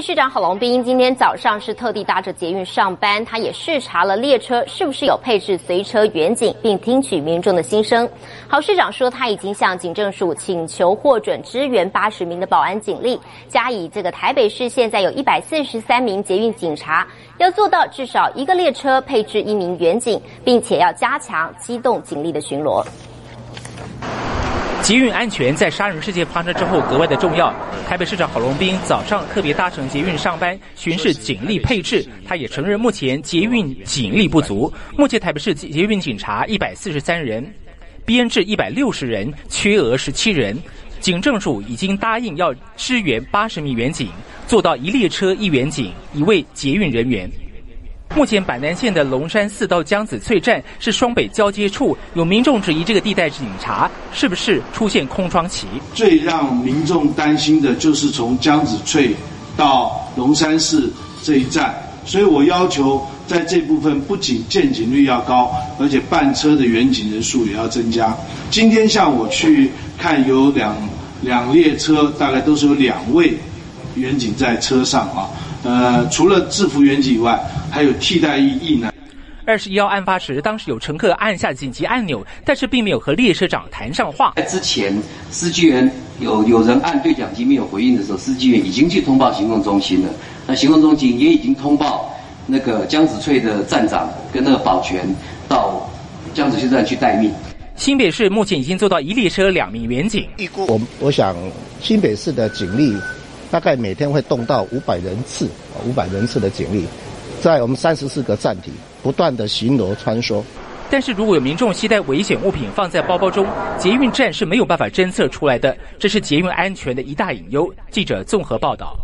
市长郝龙斌今天早上是特地搭着捷运上班，他也视察了列车是不是有配置随车远景，并听取民众的心声。郝市长说，他已经向警政署请求获准支援八十名的保安警力，加以这个台北市现在有一百四十三名捷运警察，要做到至少一个列车配置一名远警，并且要加强机动警力的巡逻。捷运安全在杀人事件发生之后格外的重要。台北市长郝龙斌早上特别搭乘捷运上班，巡视警力配置。他也承认目前捷运警力不足，目前台北市捷运警察一百四十三人，编制一百六十人，缺额十七人。警政署已经答应要支援八十名员警，做到一列车一员警，一位捷运人员。目前板南线的龙山寺到江子翠站是双北交接处，有民众质疑这个地带是警察是不是出现空窗期？最让民众担心的就是从江子翠到龙山寺这一站，所以我要求在这部分不仅见警率要高，而且办车的远警人数也要增加。今天像我去看，有两两列车，大概都是有两位远警在车上啊。呃，除了制服远警以外，还有替代役役男。二十一号案发时，当时有乘客按下紧急按钮，但是并没有和列车长谈上话。在之前，司机员有有人按对讲机没有回应的时候，司机员已经去通报行动中心了。那行动中心也已经通报那个江子翠的站长跟那个保全到江子翠站去待命。新北市目前已经做到一列车两名员警。我我想新北市的警力。大概每天会动到五百人次，五百人次的警力，在我们三十四个站体不断的巡逻穿梭。但是如果有民众携带危险物品放在包包中，捷运站是没有办法侦测出来的，这是捷运安全的一大隐忧。记者综合报道。